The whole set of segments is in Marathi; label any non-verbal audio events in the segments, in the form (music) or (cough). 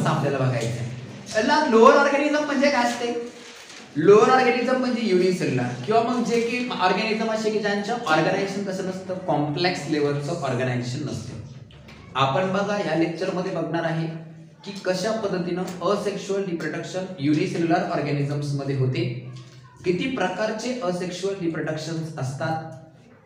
ऑर्गॅनिझम्स आपल्याला बघायचं आहे लोअर ऑर्गॅनिझम म्हणजे काय असते? लोअर ऑर्गॅनिझम म्हणजे युनिसेल्युलर किंवा मग जे की ऑर्गॅनिझम असे की ज्यांचं ऑर्गनायझेशन कसं नसतं? कॉम्प्लेक्स लेवलचं ऑर्गनायझेशन नसतं. आपण बघा या लेक्चरमध्ये बघणार आहे की कशा पद्धतीनं असेक्शुअल रिप्रोडक्शन युनिसेल्युलर ऑर्गॅनिझम्समध्ये होते. किती प्रकारचे असेक्शुअल रिप्रोडक्शन्स असतात?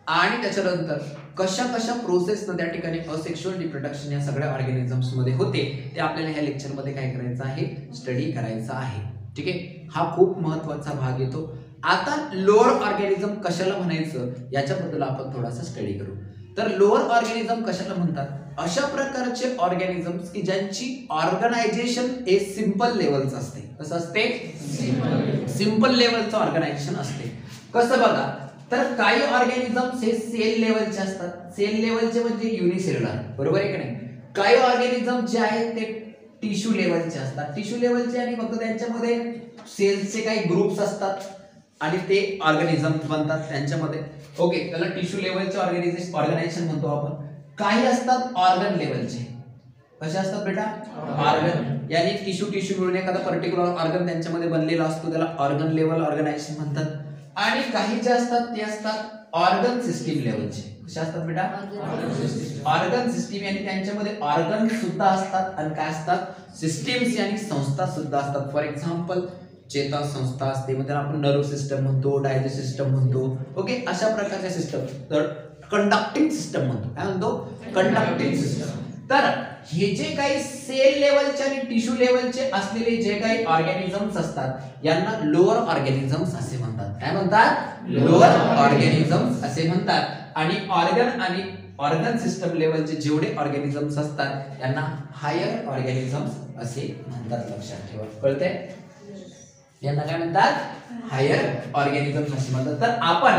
आणि त्याच्यानंतर कशा कशा प्रोसेस त्या ठिकाणी असेक्शुअल रिप्रोडक्शन या सगळ्या ऑर्गॅनिझम्समध्ये होते ते आपल्याला ह्या लेक्चरमध्ये काय करायचं आहे? स्टडी करायचा आहे. ठीक आहे? हा खूप महत्त्वाचा भाग येतो. आता लोअर ऑर्गॅनिझम कशाला म्हणायचं? याच्याबद्दल आपण थोडासा स्टडी करू. तर लोअर ऑर्गॅनिझम कशाला म्हणतात? अशा प्रकारचे ऑर्गॅनिझम्स की ज्यांची ऑर्गनायझेशन हे सिंपल लेवलचं असते. कसं असते? सिंपल लेवलचं ऑर्गनायझेशन असते. कसं बघा? तर काही ऑर्गॅनिझम्स हे सेल लेवलचे असतात. सेल लेवलचे म्हणजे युनिसेल्युलर बरोबर आहे का नाही? काही ऑर्गॅनिझम जे आहेत ते टिश्यू लेवलचे असतात. टिश्यू लेवलचे आणि फक्त त्यांच्यामध्ये सेल्सचे काही ग्रुप्स असतात आणि ते ऑर्गॅनिझम बनतात त्यांच्यामध्ये. ओके त्याला टिश्यू लेवलचे ऑर्गॅनिझेशन ऑर्गनायझेशन म्हणतो आपण. काही असतात ऑर्गन लेवलचे कसे असतात बेटा? ऑर्गन याने टिश्यू टिश्यू मिळून एखादा पर्टिक्युलर ऑर्गन त्यांच्यामध्ये बनलेला असतो. त्याला ऑर्गन लेवल ऑर्गनायझेशन म्हणतात. आणि काही जे असतात ते असतात ऑर्गन सिस्टीम लेवलचे कसे असतात बेटा? ऑर्गन सिस्टीम आणि त्यांच्यामध्ये ऑर्गन सुद्धा असतात आणि काय असतात? सिस्टीम्स आणि संस्था सुद्धा असतात. फॉर एक्झाम्पल चेता संस्था असते. मग त्याला आपण नर्व सिस्टम म्हणतो डायजेस्ट सिस्टम म्हणतो. ओके अशा प्रकारच्या सिस्टम तर कंडक्टिंग सिस्टम म्हणतो. काय म्हणतो? कंडक्टिंग सिस्टम तर हे जे काही सेल लेवलचे आणि टिश्यू लेवलचे असलेले जे काही ऑर्गॅनिझम्स असतात यांना लोअर ऑर्गॅनिझम्स असे म्हणतात. काय म्हणतात? लोअर ऑर्गॅनिझम्स असे म्हणतात. आणि ऑर्गन आणि ऑर्गन सिस्टम लेवलचे जेवढे ऑर्गॅनिझम्स असतात यांना हायर ऑर्गॅनिझम्स असे म्हणतात. लक्षात ठेवा. कळतंय? यांना काय म्हणतात? हायर ऑर्गॅनिझम असे म्हणतात. तर आपण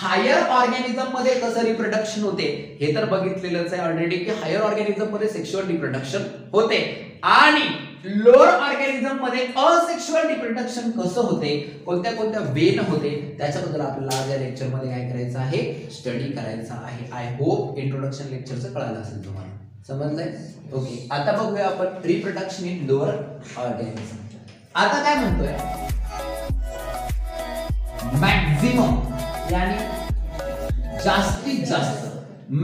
हायर ऑर्गॅनिझममध्ये कसं रिप्रोडक्शन होते? हे तर बघितलेलंच आहे ऑलरेडी की हायर ऑर्गॅनिझममध्ये सेक्शुअल रिप्रोडक्शन होते. आणि लोअर ऑर्गॅनिझममध्ये असेक्शुअल रिप्रोडक्शन कसं होते? कोणत्या कोणत्या वेन होते? त्याच्याबद्दल आपल्याला आज या लेक्चरमध्ये काय करायचं आहे? स्टडी करायचा आहे. आय होप इंट्रोडक्शन लेक्चरचं कळालं असेल तुम्हाला. समजलंय? ओके आता बघूया आपण रिप्रोडक्शन इन लोअर ऑर्गॅनिझम आता काय म्हणतोय? मॅक्झिमम यानी जास्तीत जास्त.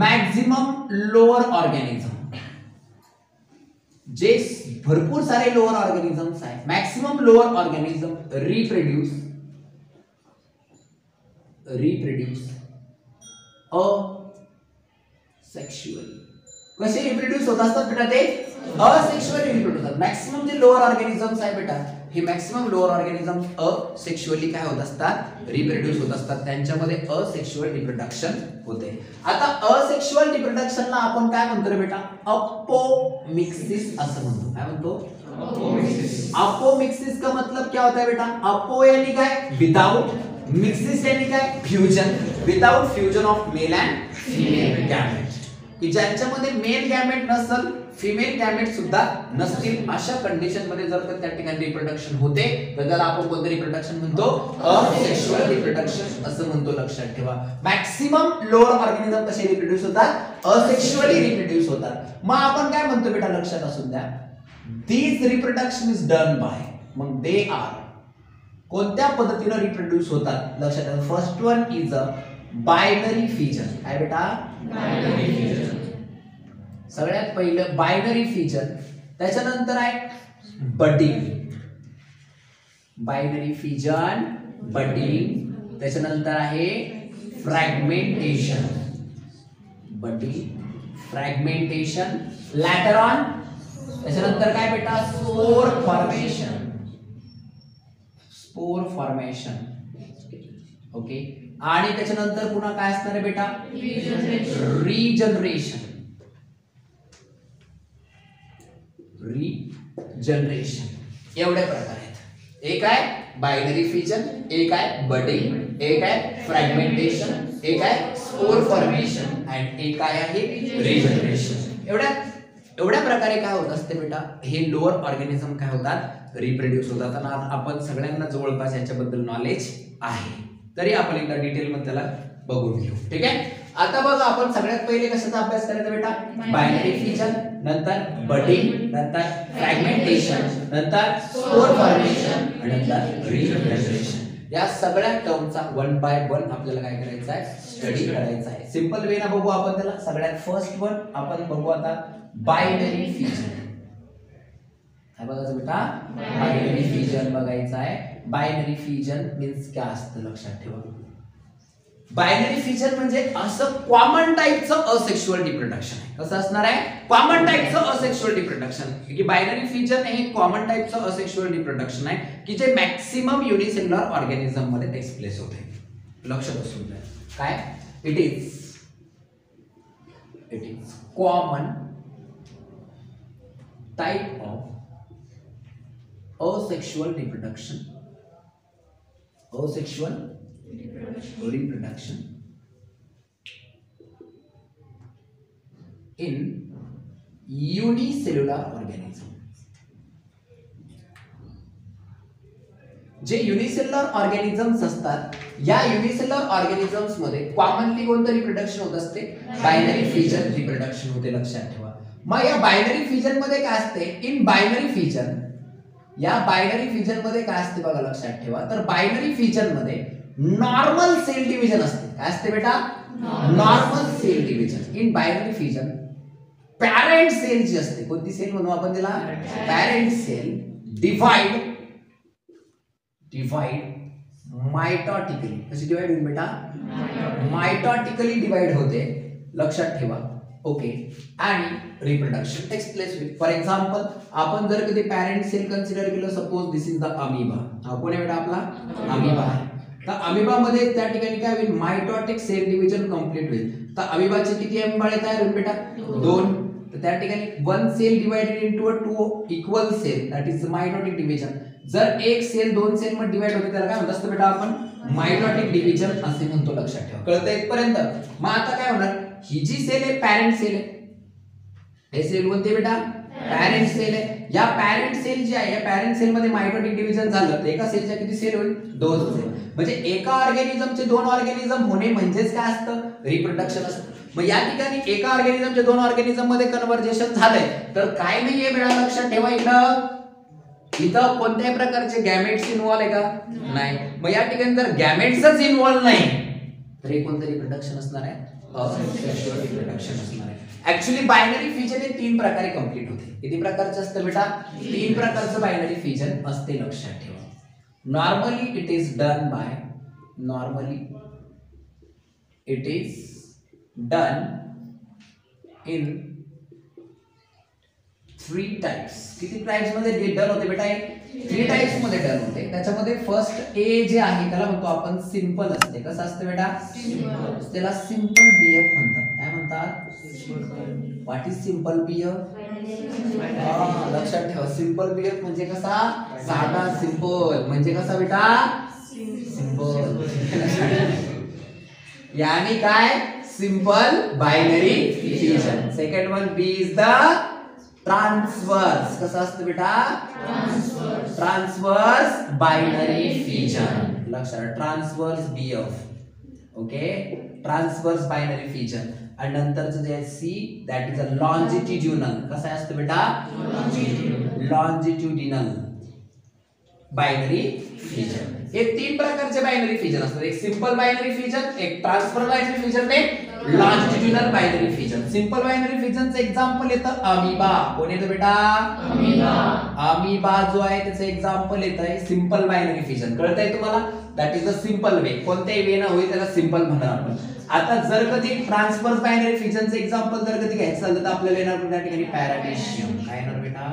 मॅक्झिमम लोअर ऑर्गॅनिझम जे भरपूर सारे लोअर ऑर्गॅनिझम्स आहेत. Maximum lower organism reproduce reproduce asexually कसे रिप्रोड्यूस होत असतात बेटा ते? असेक्शुअली रिप्रोड्यूस होतात. मॅक्सिमम जे लोअर ऑर्गॅनिझम्स आहे बेटा हे मॅक्सिमम लोअर ऑर्गॅनिझम असेक्शुअली काय होत असतात? रिप्रोड्यूस होत असतात. त्यांच्यामध्ये असेक्शुअल रिप्रोडक्शन होते. आता असेक्शुअल रिप्रोडक्शनला आपण काय म्हणतो रे बेटा? अपोमिक्सिस असं म्हणतो. काय म्हणतो? अपोमिक्सिस का मतलब क्या होता है बेटा? अपो यानी काय? विदाउट मिक्सिस यानी काय? Fusion without fusion of male and female gamete की ज्यांच्यामध्ये मेल गॅमेट नसल फिमेल गॅमेट सुद्धा नसतील. अशा कंडिशनमध्ये जर का त्या ठिकाणी रिप्रोडक्शन होते तर त्याला आपण कोणतं रिप्रोडक्शन म्हणतो? असेक्शुअल रिप्रोडक्शन असं म्हणतो लक्षात ठेवा. मॅक्सिमम लोअर ऑर्गॅनिझम कसे रिप्रोड्यूस होतात? असेक्शुअली रिप्रोड्यूस होतात. मग आपण काय म्हणतो बेटा लक्षात असून द्या? This reproduction is done by मग दे आर कोणत्या पद्धतीनं रिप्रोड्यूस होतात? लक्षात first one is a binary fission काय बेटा? सगळ्यात पहिलं बायनरी फीचर त्याच्यानंतर आहे बटिंग बायनरी फिजन बटिंग त्याच्यानंतर आहे fragmentation budding fragmentation later on त्याच्यानंतर काय बेटा? Spore formation spore formation okay आणि त्याच्यानंतर पुन्हा काय असणार आहे बेटा? रिजनरेशन रिजनरेशन एवढ्या प्रकार आहेत. एक आहे बायनरी फिजन एक आहे बडिंग एक आहे फ्रॅगमेंटेशन एक आहे स्पोर फॉर्मेशन अँड एक काय आहे रिजनरेशन एवढ्या एवढ्या प्रकारे काय होत असते बेटा? हे लोअर ऑर्गॅनिझम काय होतात? रिप्रोड्यूस होतात. आणि आपण सगळ्यांना जवळपास याच्याबद्दल नॉलेज आहे. तरी आपण एकदा डिटेल मध्ये त्याला बघून घेऊ. ठीक आहे? आता बघा आपण सगळ्यात पहिले कशाचा अभ्यास करायचा बेटा? बायनरी फिजन नंतर बडिंग नंतर फ्रॅगमेंटेशन नंतर स्पोर फॉर्मेशन आणि नंतर रिप्रेझेंटेशन या सगळ्या टर्मचा वन बाय वन आपल्याला काय करायचं आहे? स्टडी करायचा आहे. सिंपल वे ना बघू आपण त्याला. सगळ्यात फर्स्ट वन आपण बघू आता बायनरी फिजन काय बघायचं बेटा. बायनरी फिजन बघायचं आहे. बायनरी फिजन मीन्स काय असतं? लक्षात ठेवा. बायनरी फिजन म्हणजे असं कॉमन टाईपचं असेक्शुअल रिप्रोडक्शन आहे. कसं असणार आहे? कॉमन टाईपचं असेक्शुअल रिप्रोडक्शन की बायनरी फिजन हे कॉमन टाईपचं असेक्शुअल रिप्रोडक्शन आहे की जे मॅक्सिमम युनिसेल्युलर ऑर्गॅनिझममध्ये टेक्स प्लेस होते. लक्षात असून द्या काय? It is it is common type of asexual reproduction. Asexual reproduction in unicellular organism. जे युनिसेल्युलर ऑर्गॅनिझम्स असतात या युनिसेल्युलर ऑर्गॅनिझम्समध्ये कॉमनली कोणतं रिप्रोडक्शन होत असते? बायनरी फिजन रिप्रोडक्शन होते लक्षात ठेवा. मग या बायनरी फिजनमध्ये काय असते? इन बायनरी फिजन या बायनरी फिजनमध्ये काय असते बघा लक्षात ठेवा. तर बायनरी फिजनमध्ये नॉर्मल सेल डिव्हिजन असते. काय असते बेटा? Normal cell division in binary fission parent cell जी असते कोणती सेल म्हणू आपण तिला? Parent cell divide divide mitotically कशी डिवाइड होईल बेटा? मायटॉटिकली डिवाइड होते. लक्षात ठेवा. ओके आणि रिप्रोडक्शन टेक्स प्लेस होईल फॉर एक्झाम्पल आपण जर कधी पॅरेंट सेल कन्सिडर केलं suppose this is the amoeba हा कोण आहे बेटा आपला? अमिबा आहे. तर अमिबा मध्ये त्या ठिकाणी काय होईल? मायटॉटिक सेल डिव्हिजन कंप्लीट होईल. तर अमिबाचे किती अमिबाळे तयार होईल बेटा? दोन. तर त्या ठिकाणी one cell divided into a two equal cell that is mitotic division जर एक सेल दोन सेल मध्ये डिवाइड होते त्याला काय म्हणत असतं बेटा आपण? मायटॉटिक डिव्हिजन असे म्हणतो लक्षात ठेवा. कळतं इथपर्यंत? मग आता काय होणार? ही जी सेल आहे पॅरेंट सेल आहे. हे सेल कोणते बेटा? पॅरेंट सेल आहे. या पॅरेंट सेल जी आहे या पॅरेंट सेल मध्ये मायटोटिक डिव्हिजन झालं तर एका सेलच्या किती सेल होईल? दोन सेल म्हणजे एका ऑर्गॅनिझमचे दोन ऑर्गॅनिझम होणे म्हणजेच काय असतं? रिप्रोडक्शन असतं. मग या ठिकाणी एका ऑर्गॅनिझमचे दोन ऑर्गॅनिझममध्ये कन्व्हर्जेशन झालंय. तर काय नाहीये बेटा लक्षात ठेवा इकडं इथं कोणत्याही प्रकारचे गॅमेट्स इन्व्हॉल्व आहे का? नाही. मग या ठिकाणी जर गॅमेट्सच इन्व्हॉल्व नाही तर हे कोणतं रिप्रोडक्शन असणार आहे? ऍक्च्युली बायनरी फिजन तीन प्रकारे कंप्लीट होते. किती प्रकारचे असतं बेटा? तीन प्रकारचं बायनरी फिजन असते लक्षात normally it is done by normally it is done in three types किती टाइप्स मध्ये डन होते बेटा थ्री टाइप्समध्ये डन होते. त्याच्यामध्ये फर्स्ट ए जे आहे त्याला म्हणतो आपण सिंपल असते. कसं असतं बेटा? त्याला सिंपल बीएफ म्हणतात. काय म्हणतात? व्हॉट इज सिंपल बीएफ लक्षात ठेवा. सिंपल बीएफ म्हणजे कसा? साधा सिंपल म्हणजे कसा बेटा? सिंपल (laughs) यानी काय? Simple binary fission second one B is the transverse कसं असतं बेटा? ट्रान्सवर्स बायनरी फिजन लक्षात transverse BF okay transverse binary fission आणि नंतरचं जे आहे C that is a longitudinal कसं असतं बेटा? लॉन्जिट्युडिनल बायनरी फिजन हे तीन प्रकारचे बायनरी फिजन असतात. एक सिंपल बायनरी फिजन एक ट्रान्सफर बायनरी फिजन एक longitudinal binary fission simple binary फिजनचं example येतं अमिबा कोण येतं बेटा? अमिबा जो आहे त्याचं एक्झाम्पल येत आहे सिंपल बायनरी फिजन कळतंय तुम्हाला? That is a simple way कोणत्याही वे ना होईल त्याला सिंपल म्हणणार आपण. आता जर कधी ट्रान्सफर बायनरी फिजनचं एक्झाम्पल जर कधी घ्यायचं झालं तर आपल्याला येणार त्या ठिकाणी? पॅरामेशियम काय येणार बेटा?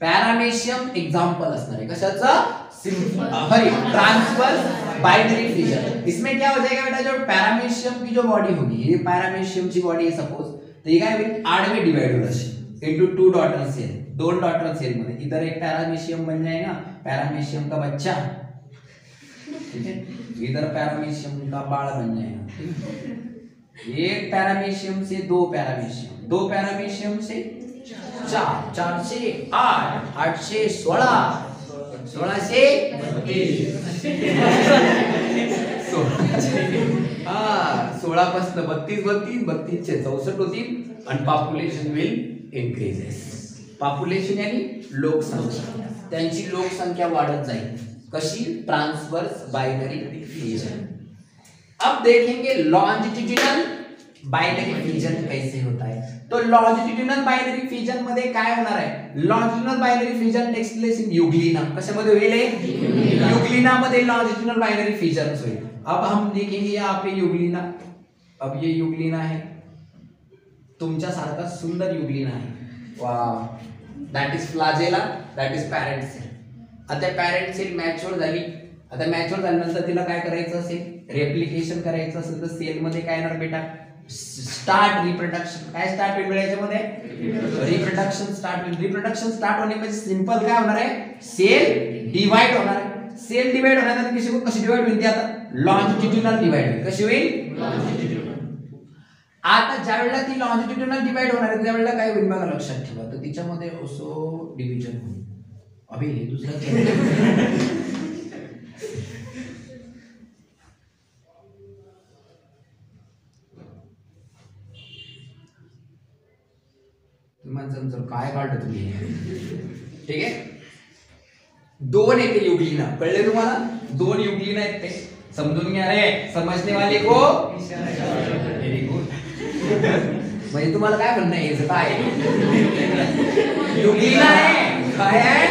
पॅरामेशियम एक्झाम्पल असणार है कशाचं? फिजन इसमें क्या हो जाएगा बेटा, जो पैरामीशियम की जो बॉडी होगी, ये पैरामीशियम की बॉडी है सपोज़ तो ये काय होईल आडवे डिवाइड होईल अशी इनटू टू डॉटर सेल दोन डॉटर सेल मध्ये इधर एक पैरामीशियम बन जाएगा पैरामीशियम का बच्चा। ठीक है? इधर पैरामीशियम का बाल बन जाएगा। एक पैरामीशियम से दो पैरामीशियम दो पैरामीशियम से चार चार से आठ आठ से सोळा सोळाशे हा सोळा पासून बत्तीस बत्तीस बत्तीसचे चौसष्ट होतील. आणि पॉप्युलेशन विल इन्क्रीजेस पॉप्युलेशन आणि लोकसंख्या. त्यांची लोकसंख्या वाढत जाईल. कशी? ट्रांसवर्स बायनरी फिजन अब देखेंगे लॉन्जिट्यूडिनल बायनरी फिजन कैसे होता है? तो लॉन्जिट्यूडिनल बायनरी फिजनमध्ये काय होणार आहे? Longitudinal binary fission takes place in euglena कशामध्ये होईल? युग्लिना मध्ये लॉन्जिट्यूडिनल बायनरी फिजन होईल. अब हम देखेंगे यहाँ पे युग्लिना अब ये युग्लिना है. तुमच्या सारखा सुंदर युग्लिना आहे. वा that is flagella that is parent cell आता पॅरेंट सेल मॅच्युअर झाली. आता मॅच्युअर झाल्यानंतर तिला काय करायचं असेल? रेप्लिकेशन करायचं असेल तर सेल मध्ये काय येणार बेटा? स्टार्ट रिप्रोडक्शन काय स्टार्ट होईल याच्यामध्ये? रिप्रोडक्शन स्टार्ट होईल. रिप्रोडक्शन स्टार्ट होणे म्हणजे सिंपल काय होणार आहे? सेल डिवाइड होणार आहे. सेल डिवाइड होणार कशी कशी डिवाइड होईल ती आता? लॉन्जिट्युडिनल डिवाइड होईल. कशी होईल? आता ज्या वेळेला ती लॉन्जिट्युडिनल डिवाइड होणार आहे त्यावेळेला काय होईल बघा लक्षात ठेवा. तर तिच्यामध्ये असो डिव्हिजन होईल. अभि हे दुसरं माणसांचं काय काढलं तुम्ही? ठीक आहे? दोन येते युगलीना कळले तुम्हाला? दोन युगलीना आहेत ते समजून घ्या रे. समजणे वाले को? व्हेरी गुड म्हणजे तुम्हाला काय म्हणणं आहे? काय? युगलीना आहे. काय आहे?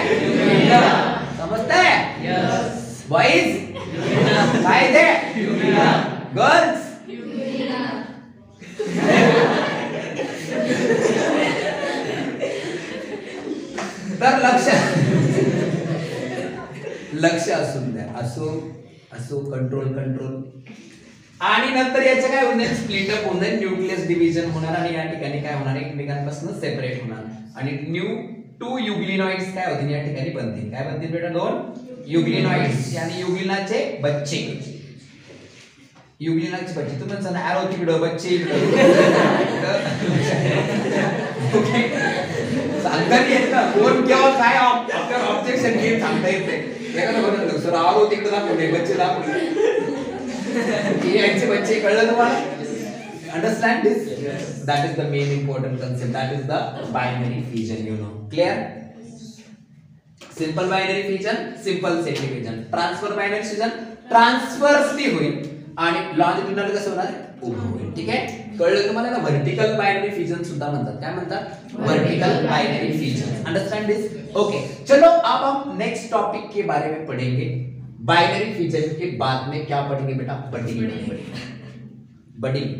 समजतंय? बॉईज (laughs) काय ते? गर्ल्स तर लक्ष. लक्ष असून द्या. असो असो कंट्रोल कंट्रोल आणि नंतर याचं काय होणार? स्प्लिट अप होणार न्यूक्लियस डिव्हिजन होणार आणि या ठिकाणी काय होणार? एकमेकांपासून सेपरेट होणार. आणि न्यू टू युग्लिनॉइड्स काय होतील? या ठिकाणी बनतील. काय बनतील बेटा दोन? युग्लिनॉइड्स आणि युग्लिनाचे बच्चे. युग्लिनाचे बच्चे. तुम्ही म्हणता ऍरो तिकडं बच्चे इकडं. (laughs) (laughs) ओके येत ना कोण केव्हा काय ऑब्जेक्शन घेत सांगता येत नाही एखादं म्हणत सर आरो तिकडे दाखवले बच्चे दाखवले यांचे बच्चे कळलं तुम्हाला understand this that is the main important concept that is the binary fission you know clear simple binary fission simple set division transfer binary fission transversely होईल. आणि लॉजिट्युडिनल कसं होणार? उभं होईल ठीक आहे? कळलं तुम्हाला ना व्हर्टिकल बायनरी फिजन सुद्धा म्हणतात. काय म्हणतात? Vertical binary features understand this okay चलो अब हम नेक्स्ट टॉपिक के बारे में पढ़ेंगे. बाइनरी फीचर्स के बाद में क्या पढ़ेंगे बेटा? बटिंग बटिंग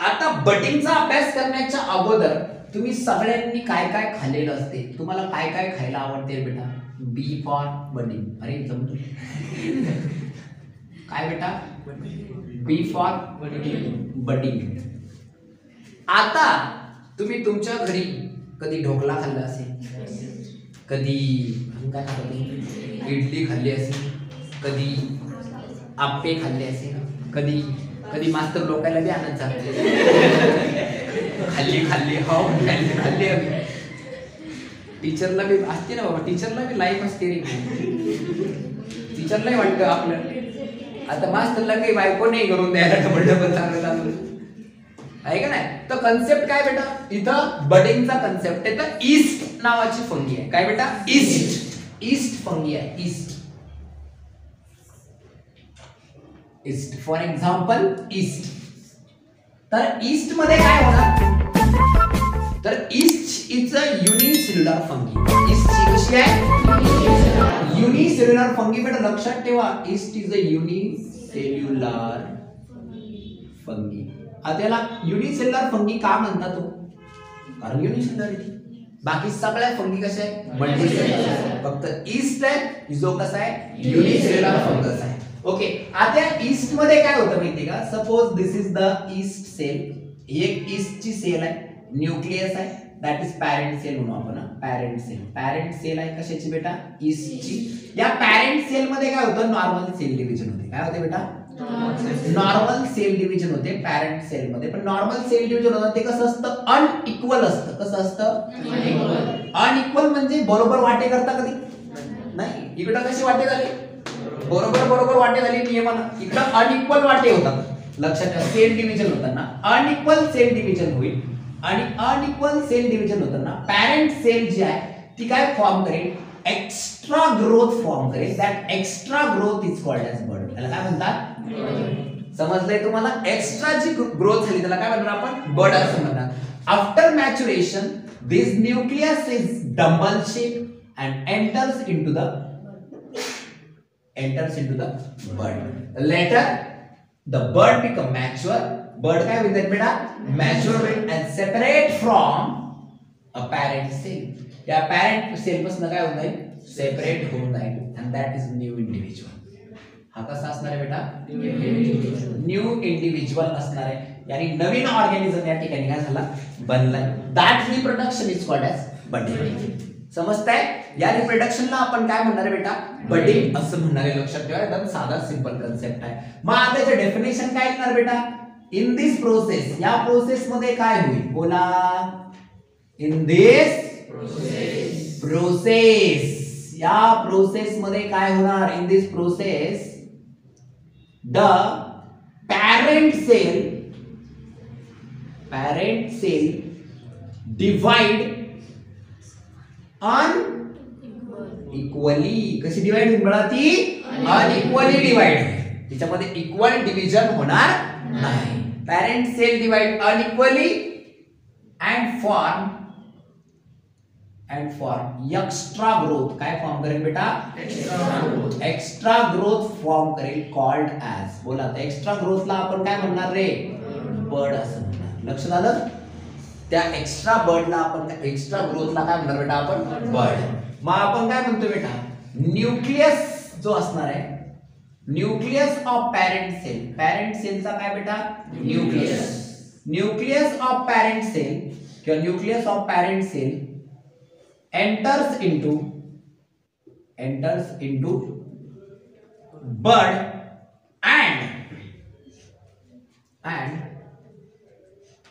आता बटिंगचा अभ्यास करण्याच्या अगोदर तुम्ही सगळ्यांनी काय काय खाल्लेलं असते? तुम्हाला काय काय खायला आवडते बेटा? बी फॉर बटिंग अरे जमतो (laughs) काय बेटा? बी फॉर बटिंग आता तुम्ही तुमच्या घरी कधी ढोकला खाल्ला असेल? कधी काय खाल्लं? इडली खाल्ली असेल? कधी आप्पे खाल्ले असेल? कधी कधी मास्तर लोकायला बी आनंद झाला खाल्ली खाल्ली हो खाल्ली खाल्ली टीचरला बी असते ना बाबा टीचरला बी लाईफ असते रे. टीचरलाही वाटतं आपल्याला. आता मास्तरला काही बायको नाही करून द्यायला डबल डबल चांगलं चांगलं. आहे का नाही? तर कन्सेप्ट काय बेटा? इथं बडिंगचा कन्सेप्ट आहे. तर ईस्ट नावाची फंगी आहे. काय बेटा? ईस्ट ईस्ट फंगी आहे. Yeast yeast for example yeast तर ईस्टमध्ये काय होणार? तर yeast is a unicellular fungi. Yeast कशी आहे? युनिसेल्युलर फंगी बेटा लक्षात ठेवा. Yeast is a unicellular fungi आता त्याला युनिसेल्युलर फंगी का म्हणतात तो कारण युनिसेल्युलर बाकी सगळ्या फंगी कशा आहे मल्टीसेल्युलर फक्त ईस्ट आहे जो कसा आहे? युनिसेल्युलर फंगस आहे. ओके आता ईस्टमध्ये काय होतं माहिती का? Suppose this is the yeast cell एक ईस्ट ची सेल आहे न्यूक्लियस आहे. दॅट इज पॅरेंट सेल म्हणू आपण पॅरेंट सेल पॅरेंट सेल आहे कशाची बेटा? ईस्टची या पॅरेंट सेल मध्ये काय होतं? नॉर्मल सेल डिव्हिजन होते. काय होते बेटा? नॉर्मल सेल डिव्हिजन होते पॅरेंट सेल मध्ये. पण नॉर्मल सेल डिव्हिजन होतं ते कसं असतं? अनइक्वल असतं. कसं असतं? अनइक्वल म्हणजे बरोबर वाटे करता कधी? नाही. इकडं कसे वाटे झाले? बरोबर बरोबर वाटे झाली नियमानं. इकडं अनइक्वल वाटे होतात. लक्षात सेल डिव्हिजन होताना. अनइक्वल सेल डिव्हिजन होईल. आणि अनइक्वल सेल डिव्हिजन होताना पॅरेंट सेल जी आहे ती काय फॉर्म करेल? एक्स्ट्रा ग्रोथ फॉर्म करेल. That extra growth is called as bud त्याला काय म्हणतात? समजलंय तुम्हाला? एक्स्ट्रा जी ग्रोथ झाली त्याला काय म्हणणार आपण? बर्ड असं म्हणणार. After maturation this nucleus is dumbbell shape and enters into the enters into the bud later the bud become mature Bud काय होईल बेटा? Mature होईल and separate from a parent cell. या parent cell पासून काय होऊन जाईल सेपरेट होऊन जाईल and that is new individual. हा कसा असणार आहे बेटा? न्यू इंडिव्हिज्युअल असणार आहे. yani नवीन ऑर्गॅनिझम या ठिकाणी काय झाला? बनलाय. That reproduction is called as budding समजताय? या रिप्रोडक्शनला आपण काय म्हणणार आहे बेटा? बडिंग असं म्हणणार आहे. लक्षात ठेवा. एकदम साधा सिंपल कन्सेप्ट आहे. मग आता डेफिनेशन काय येणार बेटा? इन दिस प्रोसेस या प्रोसेस मध्ये काय होईल? बोला इन दिस प्रोसेस या प्रोसेस मध्ये काय होणार? In this process the parent cell parent cell divide unequally कशी डिवाइड होईल बघा ती? अनइक्वली डिवाइड तिच्यामध्ये इक्वल डिव्हिजन होणार नाही. Parent cell divide unequally and form and form extra growth काय फॉर्म करेल बेटा? एक्स्ट्रा ग्रोथ फॉर्म करेल कॉल्ड ऍज बोला तर एक्स्ट्रा ग्रोथला आपण काय म्हणणार रे? बर्ड असं म्हणणार. लक्षात आलं त्या एक्स्ट्रा बर्डला आपण एक्स्ट्रा ग्रोथला काय म्हणणार बेटा आपण? बर्ड मग आपण काय म्हणतो बेटा? न्यूक्लियस जो असणार आहे nucleus of parent cell parent सेलचा काय बेटा? Nucleus nucleus of parent cell किंवा nucleus of parent cell enters into enters into bud and and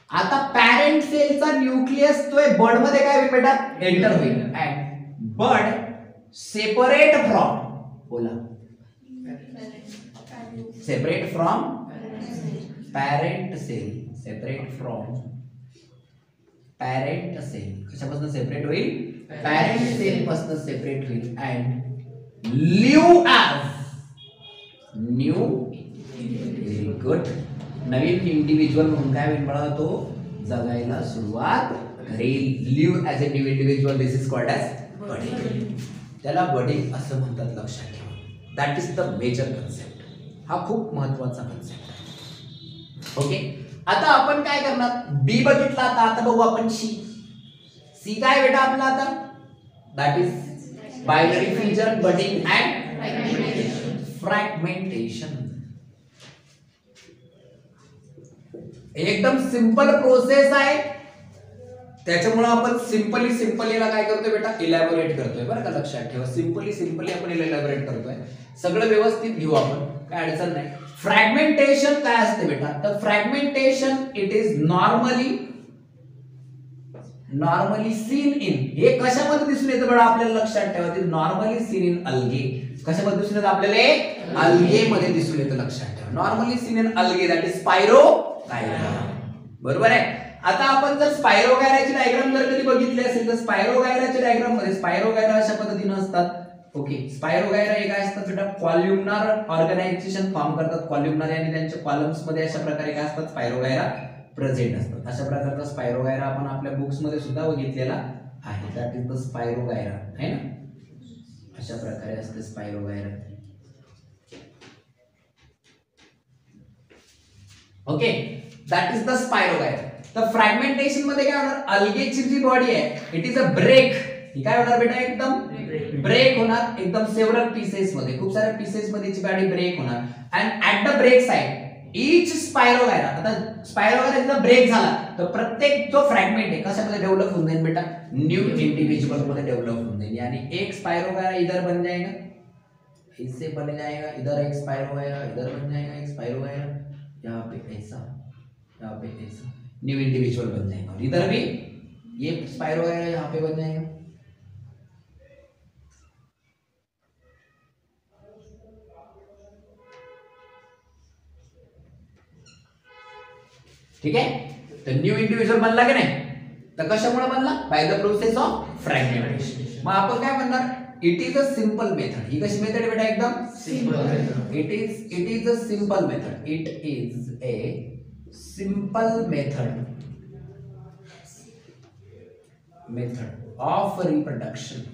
आता पॅरेंट सेलचा न्यूक्लियस तो बर्ड मध्ये काय बेटा? एंटर होईल. अँड बर्ड सेपरेट फ्रॉम बोला. Separate from parent cell separate from parent cell कशापासून सेपरेट होईल? पॅरेंट सेल पासून सेपरेट होईल. And live as new very good Naveen individual म्हणून काय होईल मला तो? जगायला सुरुवात करेल. Live as a new individual this is called as budding त्याला बडिंग असं म्हणतात लक्षात ठेवा. That is the major concept हा खूप महत्त्वाचा कन्सेप्ट आहे. ओके आता आपण काय करणार? बी बघितला आता आता बघू आपण सी सी काय बेटा आपला आता? That is binary fusion budding and fragmentation एकदम सिंपल प्रोसेस आहे. त्याच्यामुळे आपण सिंपली सिंपलीला काय करतोय बेटा? इलॅबोरेट करतोय. बरं का लक्षात ठेवा. सिंपली सिंपली आपण इलॅबोरेट करतोय. सगळं व्यवस्थित घेऊ आपण. काय अडचण नाही. फ्रॅगमेंटेशन काय असते बेटा? तर fragmentation it is normally normally seen in हे कशामध्ये दिसून येतं बेटा आपल्याला लक्षात ठेवा ते? नॉर्मली सीन इन अल्गे कशामध्ये दिसून येतं आपल्याला? अल्गे मध्ये दिसून येतं लक्षात ठेवा. Normally seen in algae that is spiro बरोबर आहे? आता आपण जर स्पायरोगायराची डायग्राम जर कधी बघितली असेल तर स्पायरोगायराच्या डायग्राममध्ये स्पायरोगायरा अशा पद्धतीनं असतात. ओके स्पायरोगायरा हे काय असतात? बेटा कॉल्युमनार ऑर्गनायझेशन फॉर्म करतात. कॉल्युमनार आणि त्यांच्या कॉलम्समध्ये अशा प्रकारे काय असतात? स्पायरोगायरा प्रेझेंट असतात. अशा प्रकारचा स्पायरोगायरा आपण आपल्या बुक्समध्ये सुद्धा बघितलेला आहे. दॅट इज द स्पायरोगायरा आहे ना? अशा प्रकारे असते spirogyra okay that is the spirogyra तर फ्रॅगमेंटेशनमध्ये काय होणार? अल्गेची जी बॉडी आहे इट इज अ ब्रेक ही काय होणार बेटा? एकदम ब्रेक होणार एकदम सेव्हरल पीसेस मध्ये. खूप साऱ्या पीसेस मध्ये गाडी ब्रेक होणार. And at the break side each spirogyra आता स्पायरो गायरा एकदा ब्रेक झाला तर प्रत्येक जो फ्रॅगमेंट आहे कशामध्ये डेव्हलप होऊन जाईल बेटा? न्यू इंडिव्हिज्युअलमध्ये डेव्हलप होऊन जाईल. आणि एक स्पायरो गायरा इधर बन जाएगा इससे बन जाएगा इधर एक स्पायरो गायरा इधर बन जाएगा एक स्पायरो गायरा यहाँ पे ऐसा यहाँ पे ऐसा. न्यू इंडिविजुअल बन जाएगा और इधर भी ये स्पायरो गायरा यहाँ पे बन जाएगा ठीक आहे? तर न्यू इंडिव्हिज्युअल बनला की नाही? तर कशामुळे बनला? By the process of fragmentation मग आपण काय म्हणणार? It is a simple method ही कशी मेथड बेटा एकदम? Simple. It is it is a simple method it is a simple method method of reproduction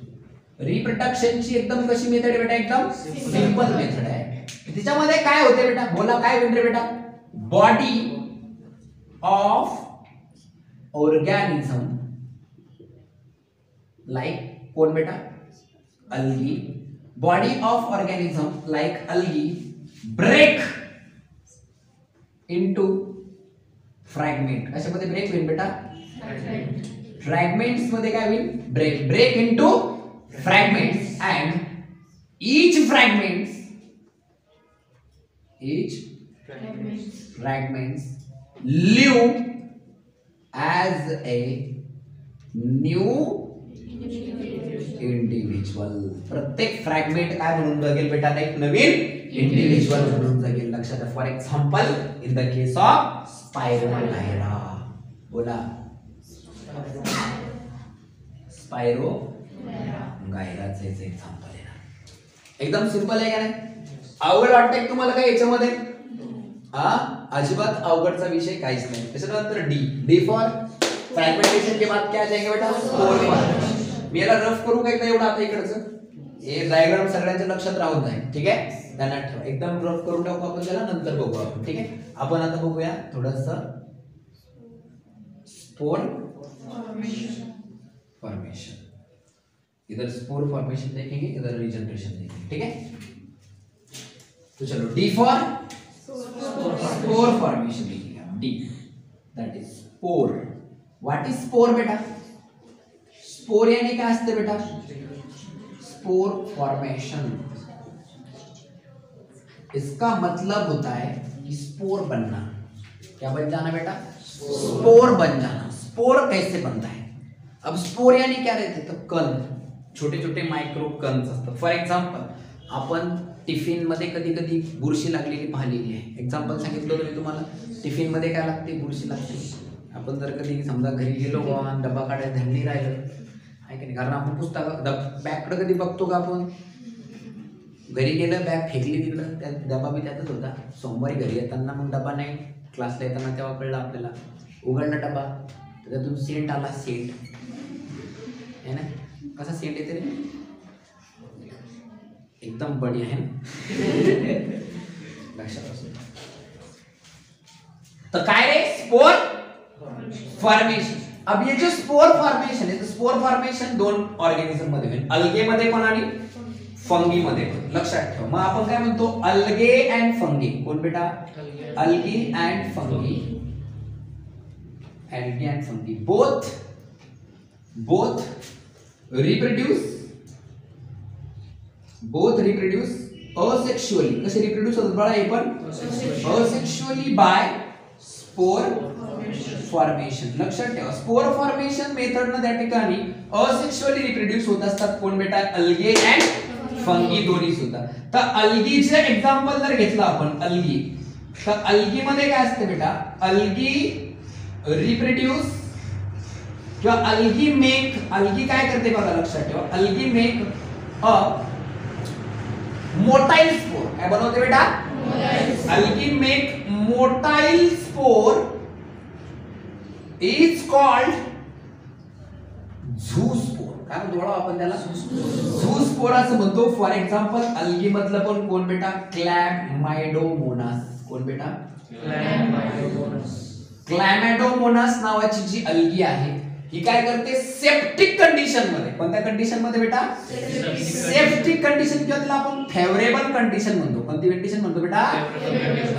रिप्रोडक्शनची एकदम कशी मेथड बेटा एकदम. सिंपल मेथड आहे. तिच्यामध्ये काय होते बेटा? बोला काय म्हणते बेटा? बॉडी ऑफ ऑर्गॅनिझम लाईक कोण बेटा? Algae body of organism like algae break into fragment कशामध्ये ब्रेक होईल बेटा? फ्रॅगमेंट्समध्ये काय होईल break break into fragments and each fragments each fragments live as a new individual प्रत्येक फ्रॅगमेंट काय म्हणून जगेल बेटा? एक नवीन इंडिव्हिज्युअल म्हणून जगेल. लक्षात for example in the case of spirogyra बोला. स्पायरो गायराचं एक्झाम्पल आहे ना एकदम सिंपल आहे का नाही? आवड वाटते तुम्हाला काय याच्यामध्ये? हा? अजिबात अवघडचा विषय काहीच नाही. त्याच्यानंतर डी डी फॉर फ्रॅगमेंटेशन के बाद क्या जाएंगे बेटा? स्पोर मी याला रफ करू का एकदा एवढं आता इकडचं? हे डायग्राम सगळ्यांच्या लक्षात राहून नाही ठीक आहे? त्यांना ठेवा. एकदम रफ करून टाकू आपण त्याला नंतर बघू आपण. ठीक आहे? आपण आता बघूया थोडस स्पोर फॉर्मेशन इधर स्पोर फॉर्मेशन देखेंगे इधर रिजनरेशन देखेंगे. ठीक है तो चलो डी फॉर स्पोर फॉर्मेशन लिखिएगा D that is spore what is spore बेटा स्पोर यानी क्या असते बेटा? स्पोर फॉर्मेशन इसका मतलब होता है कि स्पोर बनना। क्या बन जाना बेटा? स्पोर बन जाना स्पोर कैसे बनता है? अब स्पोर यानी क्या रहते? तो कण। छोटे छोटे कन्स असतात फॉर एक्झाम्पल आपण टिफिनमध्ये कधी कधी बुरशी लागलेली पाहिलेली आहे. एक्झाम्पल सांगितलं होतं मी तुम्हाला. टिफिनमध्ये काय लागते? बुरशी लागते. आपण जर कधी समजा घरी गेलो बुवा आणि डबा काढायला धंडी राहिलं. आहे की नाही? कारण आपण पुस्तक बॅगकडे कधी बघतो का आपण? घरी गेलं बॅग फेकली तिकडं. त्या डबा बी त्यातच होता. सोमवारी घरी येताना मग डबा नाही. क्लासला येताना तेव्हा कळलं आपल्याला. उघडला डबा तर त्यातून सेंट आला सेंट. है ना? कसा सेंट येते रे? एकदम बढिया है. (laughs) तर काय स्पोर फॉर्मेशन अब ये जो स्पोर फॉर्मेशन आहे स्पोर फॉर्मेशन दोन ऑर्गॅनिझम मध्ये होईल. अल्गे मध्ये पण आणि फंगी मध्ये पण. लक्षात ठेव. मग आपण काय म्हणतो? अल्गे अँड फंगी कोण बेटा? Algae and fungi algae and fungi. Both both reproduce both reproduce asexually. कसे reproduce होतात बाळा हे पण? Asexually. By spore फॉर्मेशन लक्षात ठेवा. स्पोर फॉर्मेशन मेथड न त्या ठिकाणी असेक्शुअली रिप्रोड्यूस होत असतात कोण बेटा? अल्गे अँड फंगी दोन्ही सुद्धा. तर अल्गीचे एक्झाम्पल जर घेतलं आपण अल्गी. तर अल्गी मध्ये काय असते बेटा? अल्गी रिप्रोड्यूस किंवा अल्गी मेक अल्गी काय करते बघा लक्षात ठेवा. Algae make a motile spore. काय बनवते बेटा? Algae make motile spore is called zoospore. काय म्हणतो आपण त्याला? Zoospore. असं म्हणतो. फॉर एक्झाम्पल अल्गी मधलं पण कोण बेटा? क्लॅब मायडोमोनास कोण बेटा? क्लॅमॅडोमोनास नावाची जी अल्गी आहे ही काय करते? सेफ्टिक कंडिशनमध्ये. कोणत्या कंडिशनमध्ये बेटा? सेफ्टिक कंडिशन किंवा त्याला आपण फेवरेबल कंडिशन म्हणतो. कोणती कंडिशन म्हणतो बेटा?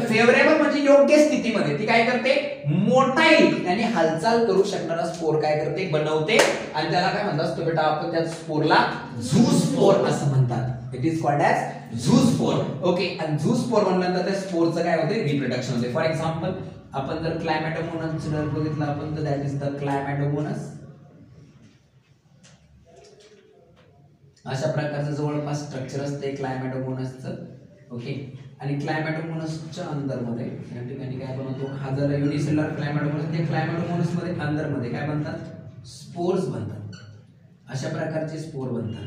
फेवरेबल म्हणजे योग्य स्थितीमध्ये. ती काय करते? मोटाईल आणि हालचाल करू शकणारा स्पोर काय करते? बनवते. आणि त्याला काय म्हणतात असतो बेटा? आपण त्या स्पोरला झू स्पोर असं म्हणतात. It is called as zoospore okay आणि झू स्पोर म्हणल्यानंतर त्या स्पोरचं काय होते? रिप्रोडक्शन होते. फॉर एक्झाम्पल आपण जर क्लायमॅटोमोनस जर बघितलं आपण तर दॅट इज द क्लायमॅटोमोनस अशा प्रकारचं जवळपास स्ट्रक्चर असते क्लायमॅटोमोनसचं ओके आणि क्लायमॅटोमोनसच्या अंदरमध्ये या ठिकाणी काय बनवतो? हा जर युनिसेल्युलर क्लायमॅटोमोनस ते क्लायमॅटोमोनसमध्ये अंदरमध्ये काय बनतात? स्पोर्स बनतात. अशा प्रकारचे स्पोर बनतात.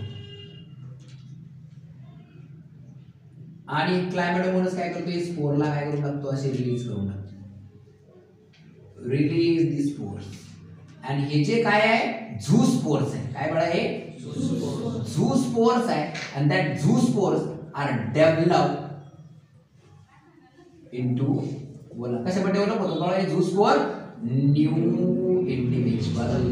आणि क्लायमॅटोमोनस काय करतो? स्पोरला काय करून टाकतो असे रिलीज करून टाकतो रिलीज दी स्पोर्स आणि हे जे काय आहे? झू स्पोर्स आहे. काय बळा हे? झू स्पोर्स आहे. And that zoo spores are develop into बोला कशा डेव्हलप होतो? बघा हे झू स्पोर न्यू इंडिव्हिज्युअल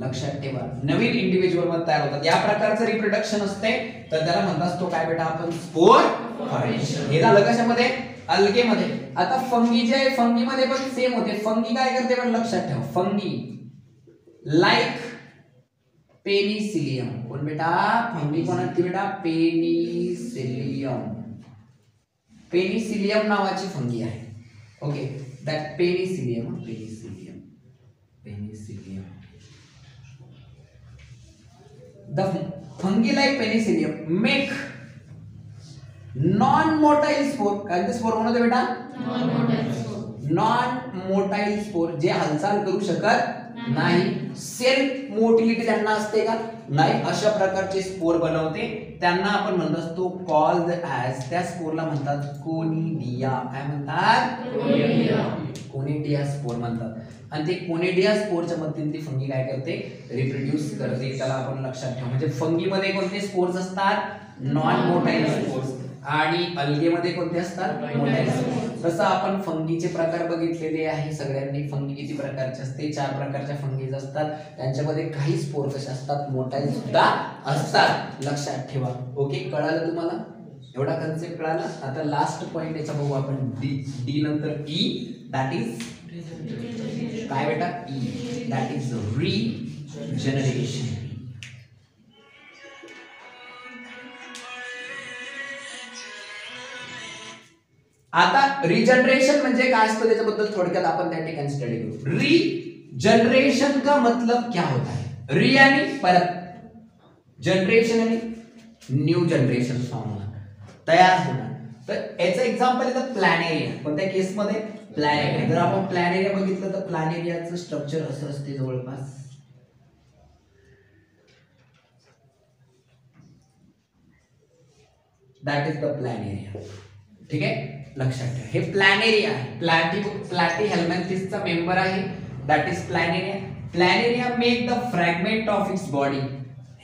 लक्षात ठेवा. नवीन इंडिव्हिज्युअलमध्ये तयार होतात. या प्रकारचं रिप्रोडक्शन असते तर त्याला म्हणतात तो काय बेटा? आपण स्पोर हे झालं कशामध्ये? अल्गेमध्ये. आता फंगी जे आहे फंगी मध्ये पण सेम होते. फंगी काय करते पण लक्षात ठेवा. फंगी. लाईक पेनिसिलियम कोण बेटा? फंगी कोण असते बेटा? पेनिसिलियम पेनिसिलियम नावाची फंगी आहे. Okay that penicillium penicillium penicillium the fungi like penicillium make non motile spore काय स्पोर म्हणतो बेटा? नॉन मोटाईल स्पोर जे हालचाल करू शकत नाही. सेल्फ मोटिलिटी त्यांना असते का? नाही. अशा प्रकारचे स्पोर बनवते. त्यांना आपण म्हणत असतो कॉल्ड ऍज त्या स्पोरला म्हणतात कोनिडिया. काय म्हणतात? कोनिडिया. स्पोर म्हणतात. आणि ते कोनिडिया स्पोरच्या मदतीने ती फंगी काय करते? रिप्रोड्यूस करते. त्याला आपण लक्षात ठेवा. म्हणजे फंगीमध्ये कोणते स्पोर्स असतात? नॉन मोटाईल स्पोर्स आणि अल्गेमध्ये कोणते असतात? मोटाईल तसं आपण फंगीचे प्रकार बघितलेले आहे सगळ्यांनी फंगी किती प्रकारचे असते? चार प्रकारच्या फंगीज असतात. त्यांच्यामध्ये काही स्पोर कसे असतात मोटाईल सुद्धा असतात. लक्षात ठेवा. ओके कळालं तुम्हाला? एवढा कन्सेप्ट कळाला? आता लास्ट पॉइंट याचा बघू आपण. डी डी नंतर ई दॅट इज काय बेटा? E that is regeneration आता रिजनरेशन म्हणजे काय असतं त्याच्याबद्दल थोडक्यात आपण त्या ठिकाणी स्टडी करू. रिजनरेशन का मतलब क्या होता है? री आणि परत. जनरेशन आणि न्यू जनरेशन फॉर्म होणार. तयार होणार. तर याचं एक्झाम्पल येतं प्लॅनेरिया कोणत्या केसमध्ये प्लॅनेरिया जर आपण प्लॅनेरिया बघितलं तर प्लॅनेरियाचं स्ट्रक्चर असं असते जवळपास. दॅट इज द प्लॅनेरिया ठीक आहे? लक्षात ठेवा. हे प्लॅनेरिया आहे. प्लॅटी प्लॅटी हेल्मेंथिसचा मेंबर आहे. That is planaria planaria make the fragment of its body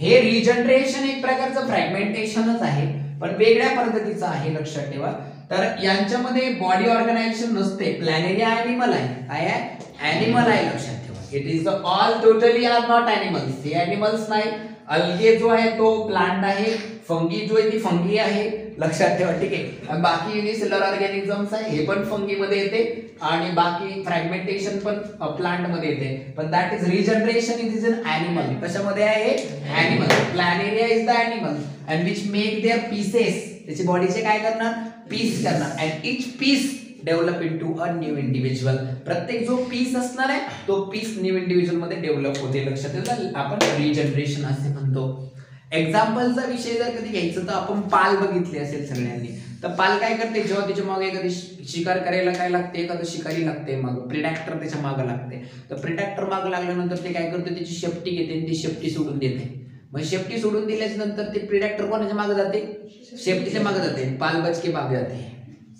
हे रिजनरेशन एक प्रकारचं फ्रॅगमेंटेशनच आहे. पण वेगळ्या पद्धतीचं आहे लक्षात ठेवा. तर यांच्यामध्ये बॉडी ऑर्गनायझेशन नसते. प्लॅनेरिया अॅनिमल आहे. काय आहे? अॅनिमल आहे लक्षात ठेवा. It is the all totally are not animals हे अॅनिमल्स नाही. अल्गे जो आहे तो प्लांट आहे. फंगी जो आहे ती फंगी आहे. लक्षात ठेवा ठीक आहे. आणि बाकी युनिसेलर ऑर्गॅनिझम्स आहे हे पण फंगी मध्ये येते. आणि बाकी फ्रॅगमेंटेशन पण प्लांटमध्ये येते. पण that is regeneration is is an animal कशामध्ये आहे? Animal planaria is the animal and which make their pieces त्याची बॉडीचे काय करणार? पीस करणार. And each piece develop to a new individual प्रत्येक जो पीस असणार आहे तो पीस न्यू इंडिव्हिज्युअलमध्ये डेव्हलप होते. लक्षात येतं आपण रिजनरेशन असे म्हणतो. एक्झाम्पलचा विषय जर कधी घ्यायचं तर आपण पाल बघितले असेल सगळ्यांनी. तर पाल काय करते? जेव्हा त्याच्यामागे एखादी शिकार करायला काय लागते? एखादं शिकारी लागते मग. प्रिडॅक्टर त्याच्या मागं लागते. तर प्रिडॅक्टर मागं लागल्यानंतर ते काय करते? त्याची शेपटी घेते आणि ती शेपटी सोडून देते. मग शेपटी सोडून दिल्याच्या नंतर ते प्रिडॅक्टर कोणाच्या मागे जाते? शेपटीच्या मागे जाते. पाल बचके मागे जाते.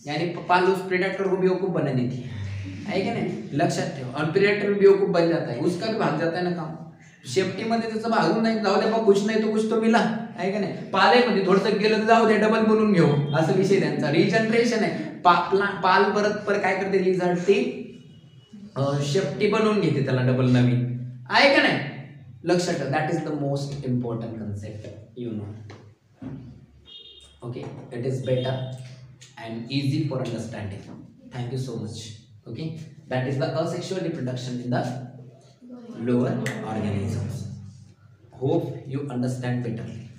याने पाल उस प्रिडॅक्टर को बेवकूफ बना देती है है नाही? लक्षात ठेव. और प्रिडॅक्टर बेवकूफ बन जाता है. उसका भी भाग जाता है ना काम. शेफ्टीमध्ये त्याचं भागून नाही जाऊ दे बा कुछ नाही तो कुछ तो मिला. आहे का नाही? पालेमध्ये थोडंसं गेलं तर जाऊ दे डबल बोलून घेऊ. असं विषय त्यांचा. रिजनरेशन आहे. पाला पाल परत पर काय करते रिझल्ट ते? शेफ्टी बनवून घेते त्याला डबल नवीन. आहे का नाही? लक्षात ठेव that is the most important concept you know okay it is better and easy for understanding thank you so much okay that is the asexual reproduction in the lower organisms. Hope you understand betterly.